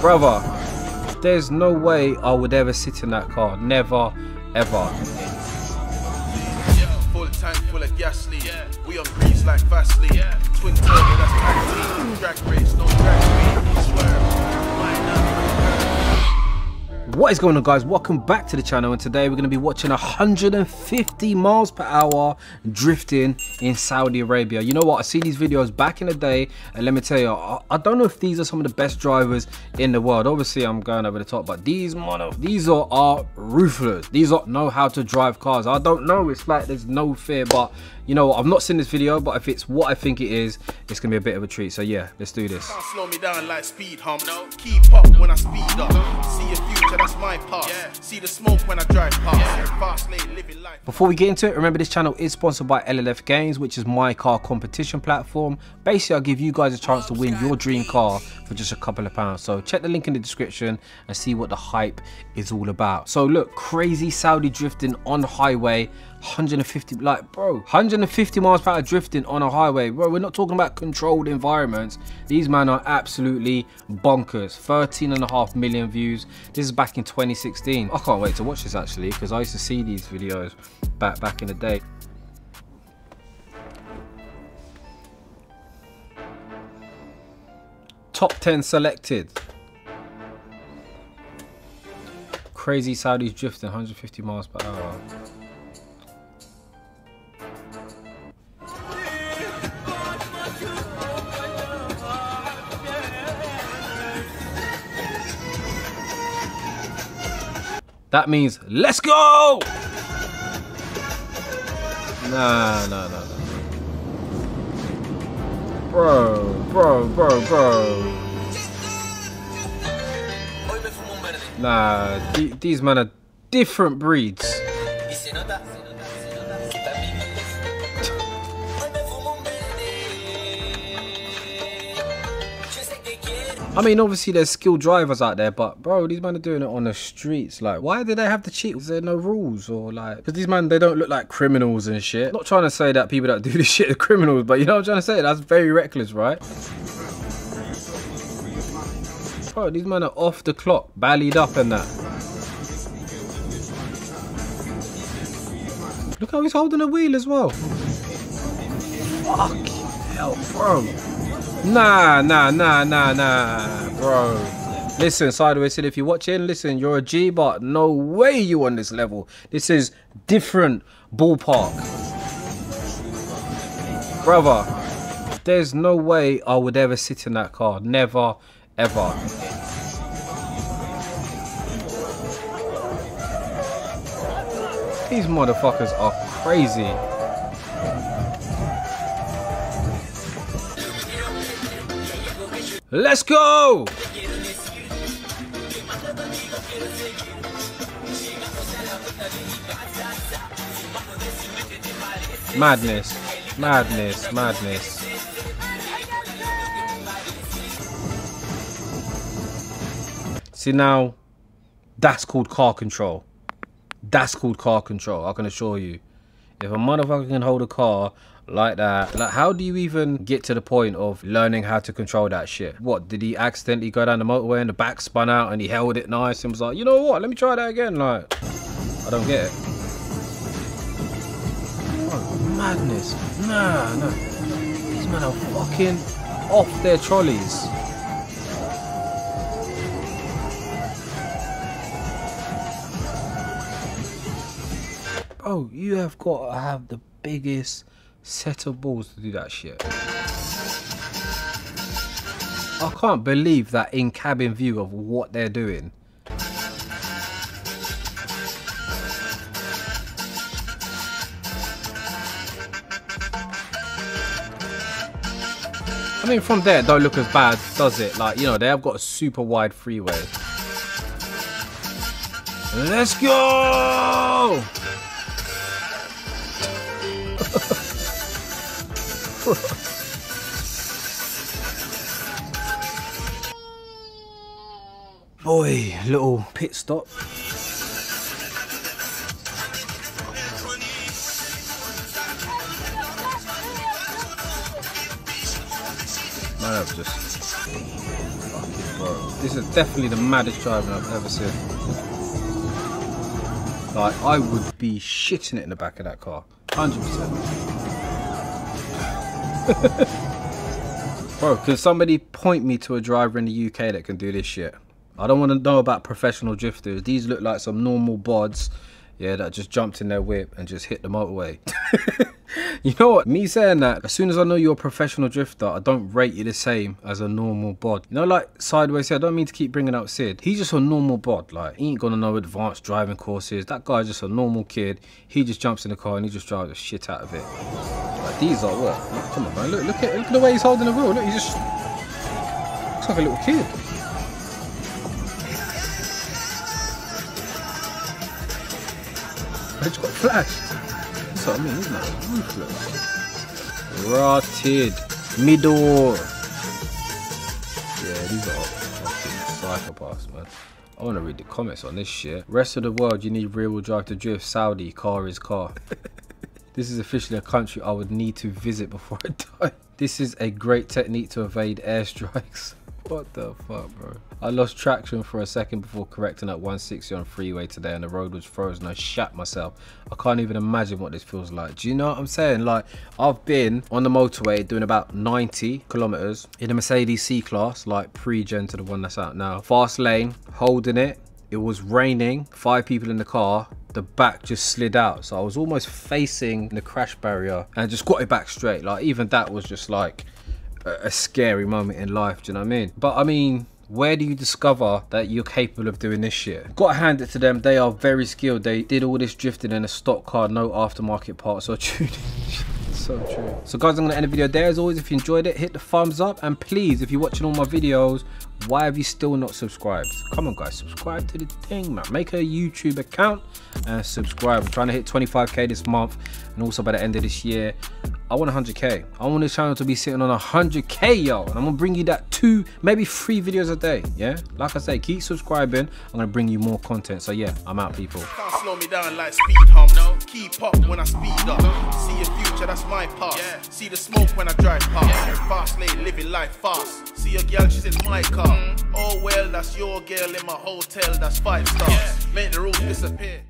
Brother, there's no way I would ever sit in that car. Never, ever. Full tank full of gas leak. We on grease like Vaseline. Twin turbo, that's tag team. Drag race, no drag What is going on guys? Welcome back to the channel and today we're going to be watching 150 miles per hour drifting in Saudi Arabia. You know what? I see these videos back in the day and let me tell you, I, I don't know if these are some of the best drivers in the world. Obviously I'm going over the top, but these mono, oh, these are, are ruthless. These are know how to drive cars. I don't know. It's like there's no fear, but you know, what, I've not seen this video, but if it's what I think it is, it's gonna be a bit of a treat. So yeah, let's do this. Can't slow me down like speed humps. Keep up when I speed up. See a future, that's my path. See the smoke when I drive past. Fast lane, living life. Before we get into it, remember this channel is sponsored by LLF Games, which is my car competition platform. Basically, I'll give you guys a chance to win your dream car for just a couple of pounds. So check the link in the description and see what the hype is all about. So look, crazy Saudi drifting on the highway. 150 like bro 150 miles per hour drifting on a highway. Bro we're not talking about controlled environments. These men are absolutely bonkers. 13 and a half million views. This is back in 2016 i can't wait to watch this actually because i used to see these videos back back in the day. Top 10 selected. Crazy saudis drifting 150 miles per hour That means let's go! Nah, nah, nah, nah. Bro, bro, bro, bro. Nah, th these men are different breeds. I mean, obviously there's skilled drivers out there, but bro, these men are doing it on the streets. Like, why do they have to cheat? Is there no rules or like? Because these men, they don't look like criminals and shit. Not trying to say that people that do this shit are criminals, but you know what I'm trying to say? That's very reckless, right? Bro, these men are off the clock, ballied up and that. Look how he's holding the wheel as well. Fuck hell, bro. Nah, nah, nah, nah, nah, bro. Listen, Sideways Sid if you're watching, listen, you're a G, but no way you on this level. This is different ballpark. Brother, there's no way I would ever sit in that car. Never, ever. These motherfuckers are crazy. Let's go! Madness, madness, madness. See now, that's called car control. That's called car control, I can assure you. If a motherfucker can hold a car like that, like how do you even get to the point of learning how to control that shit? What, did he accidentally go down the motorway and the back spun out and he held it nice and was like, you know what, let me try that again? Like, I don't get it. Oh, madness. Nah, nah. These men are fucking off their trolleys. Bro, you have got to have the biggest set of balls to do that shit. I can't believe that in cabin view of what they're doing. I mean, from there, don't look as bad, does it? Like, you know, they have got a super wide freeway. Let's go! Boy, little pit stop. Man, I've just. This is definitely the maddest driving I've ever seen. Like, I would be shitting it in the back of that car. 100%. Bro, can somebody point me to a driver in the UK that can do this shit? I don't want to know about professional drifters. These look like some normal bods, yeah, that just jumped in their whip and just hit the motorway. you know what? Me saying that, as soon as I know you're a professional drifter, I don't rate you the same as a normal bod. You know, like Sideways I don't mean to keep bringing out Sid. He's just a normal bod. Like, he ain't gonna know advanced driving courses. That guy's just a normal kid. He just jumps in the car and he just drives the shit out of it. These are what? Come on, man. Look, look at, look at the way he's holding the wheel. Look, he just looks like a little kid. I just got flashed. That's what I mean, isn't it? Ruthless. Rotted. Middle. Yeah, these are fucking psychopaths, man. I want to read the comments on this shit. Rest of the world, you need rear wheel drive to drift. Saudi, car is car. This is officially a country I would need to visit before I die. This is a great technique to evade airstrikes. What the fuck, bro? I lost traction for a second before correcting at 160 on freeway today and the road was frozen. I shat myself. I can't even imagine what this feels like. Do you know what I'm saying? Like, I've been on the motorway doing about 90 kilometers in a Mercedes C-Class, like pre-gen to the one that's out now. Fast lane, holding it. It was raining, five people in the car, the back just slid out so i was almost facing the crash barrier and just got it back straight like even that was just like a scary moment in life, do you know what I mean? But I mean, where do you discover that you're capable of doing this shit? Gotta hand it to them, they are very skilled. They did all this drifting in a stock car, no aftermarket parts or tuning. So true. So guys, I'm gonna end the video there. As always, if you enjoyed it, hit the thumbs up. And please, if you're watching all my videos, why have you still not subscribed? Come on guys, subscribe to the thing, man. Make a YouTube account and subscribe. I'm trying to hit 25k this month. And also by the end of this year, I want 100k. I want this channel to be sitting on 100k, yo. And I'm gonna bring you that two, maybe three videos a day. Yeah. Like I say, keep subscribing. I'm gonna bring you more content. So yeah, I'm out, people. Can't slow me down like speed humps. No. Keep up when I speed up. See your future, that's my past. Yeah. See the smoke when I drive past. Yeah. Fast lane, living life fast. See a girl, she's in my car. Mm. Oh well, that's your girl in my hotel. That's five stars. Yeah. Make the rules disappear.